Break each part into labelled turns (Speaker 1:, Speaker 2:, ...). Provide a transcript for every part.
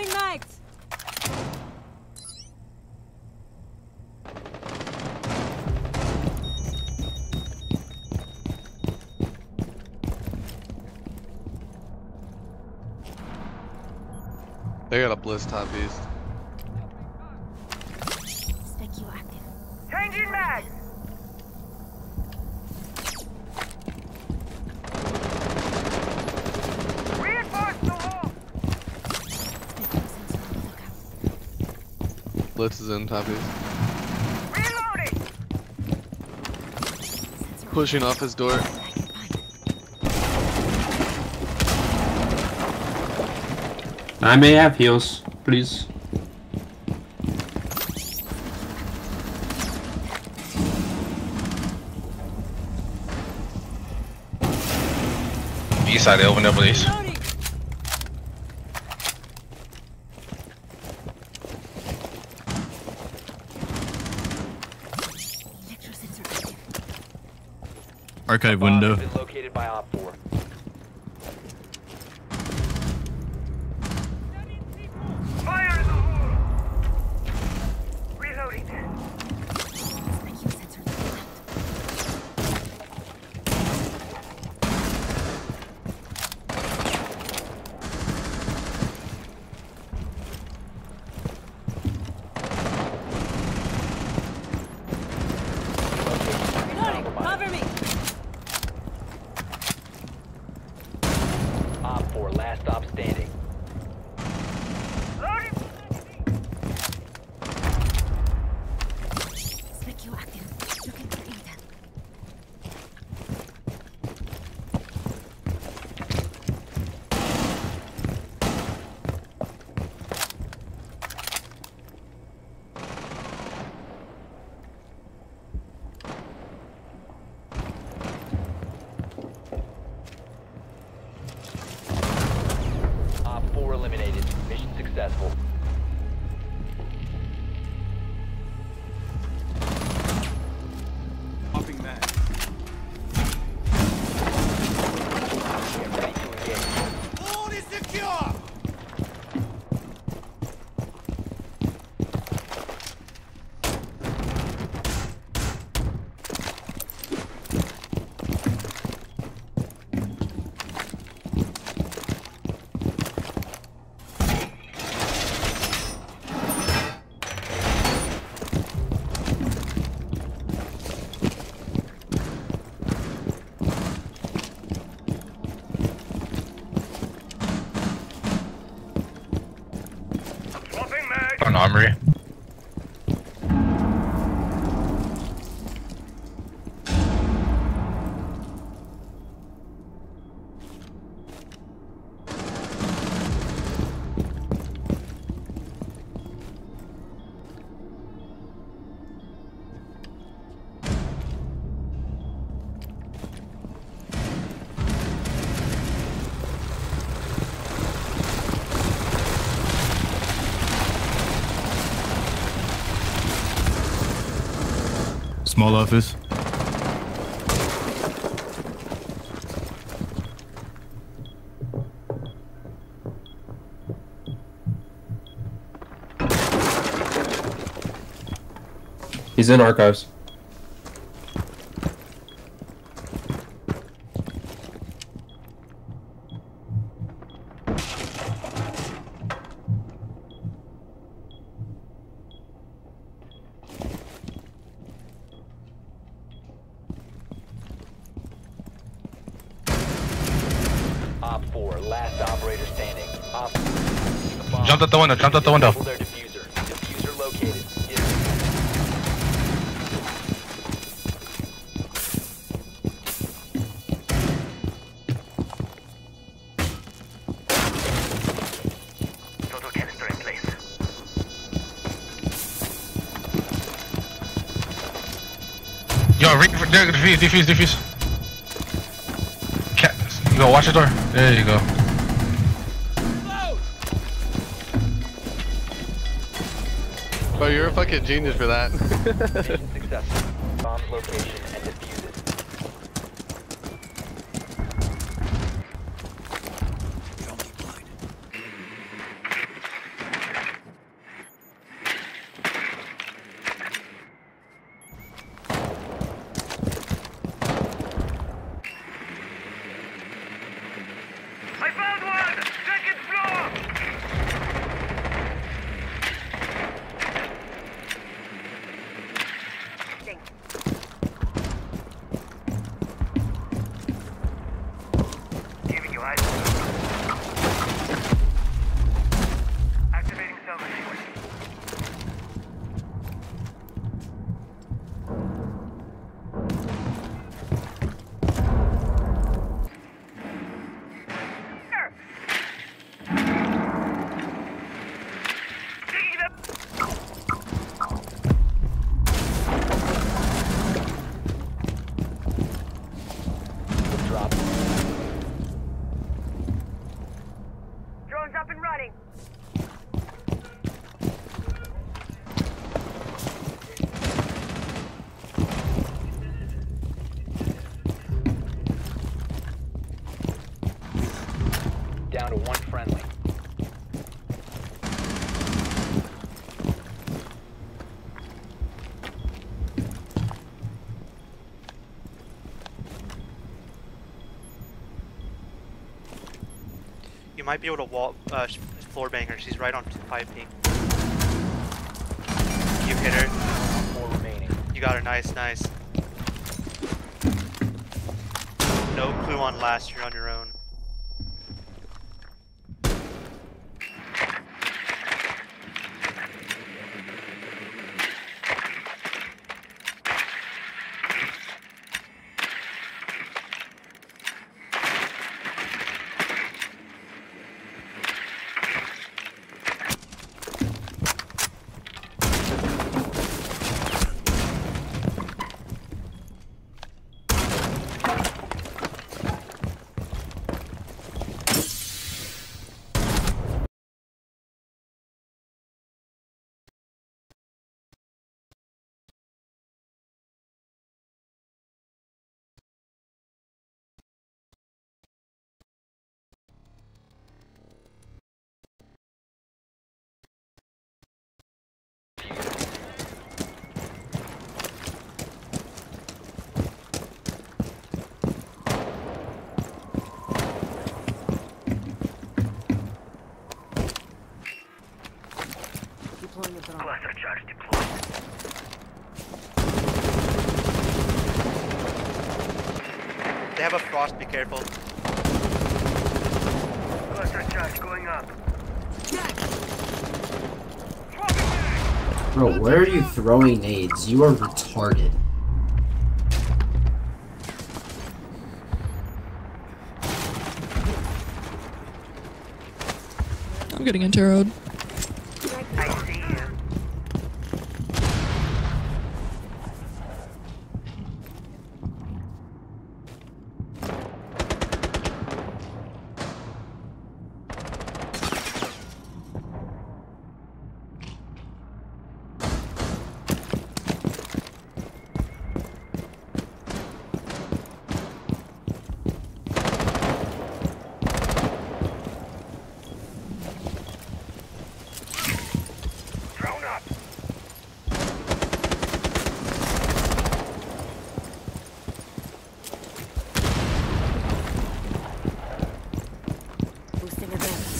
Speaker 1: Swapping mags.
Speaker 2: They got a Blitz top east.
Speaker 1: Specule active.
Speaker 3: Changing mag! Reinforce the wall!
Speaker 1: Specule sensor on lookout.
Speaker 2: Blitz is in top east.
Speaker 3: Reloading!
Speaker 2: Pushing off his door.
Speaker 1: I can find it.
Speaker 4: I may have heals, please.
Speaker 5: East side, open up, please.
Speaker 1: Loading.
Speaker 6: Archive window.
Speaker 5: Armory.
Speaker 6: Small office.
Speaker 4: He's in archives.
Speaker 5: Jumped out the window, jumped out the window.
Speaker 7: Diffuser. Diffuser located. Is-
Speaker 3: Total canister in place.
Speaker 5: Yo, re- there, defuse, defuse, defuse. Cat, you go, watch the door. There you go.
Speaker 2: You're a fucking genius for that.
Speaker 7: Mission. Bomb's location and defuse
Speaker 8: might be able to wall uh, floor bang her. She's right on five ping. You hit her.
Speaker 7: Four remaining.
Speaker 8: You got her. Nice, nice. No clue on last. You're on your own.
Speaker 1: Deploying a drone.
Speaker 3: Cluster charge deployed.
Speaker 8: They have a frost. Be careful.
Speaker 3: Cluster charge going up.
Speaker 9: Bro, where are you throwing nades? You are retarded.
Speaker 10: I'm getting interroed.
Speaker 3: I see you. Drone up.
Speaker 1: Boosting advance.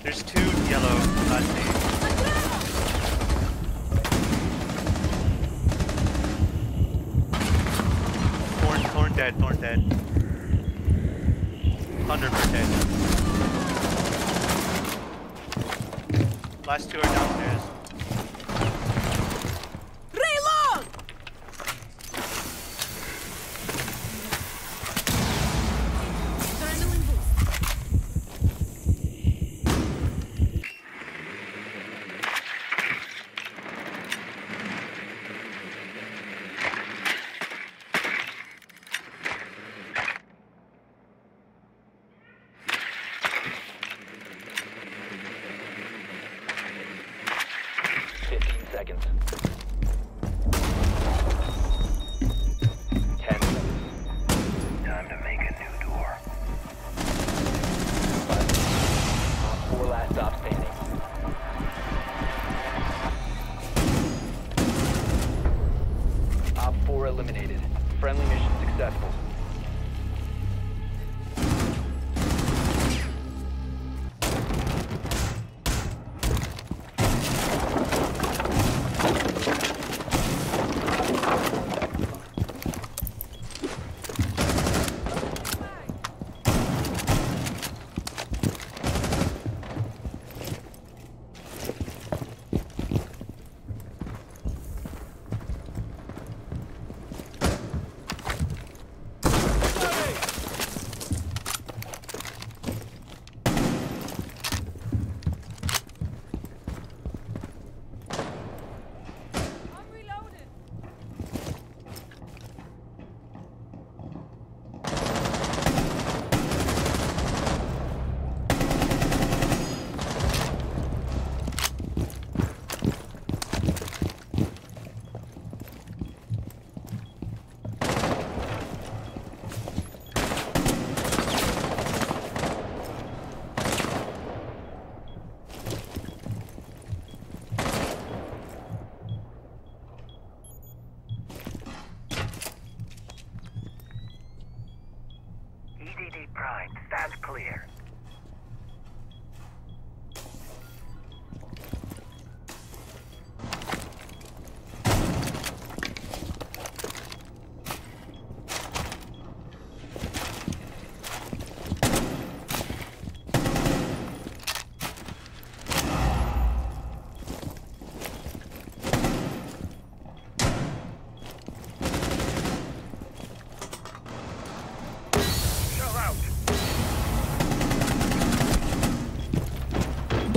Speaker 8: There's two yellow name. Thorn, Thorn dead, Thorn dead. Thunderbird dead. Last two are downstairs.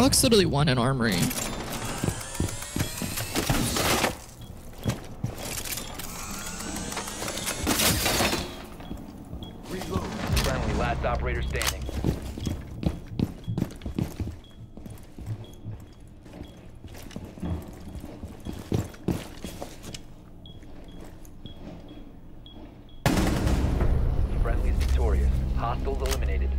Speaker 10: Buck's literally won an armory.
Speaker 7: Friendly, last operator standing. Friendly is victorious. Hostiles eliminated.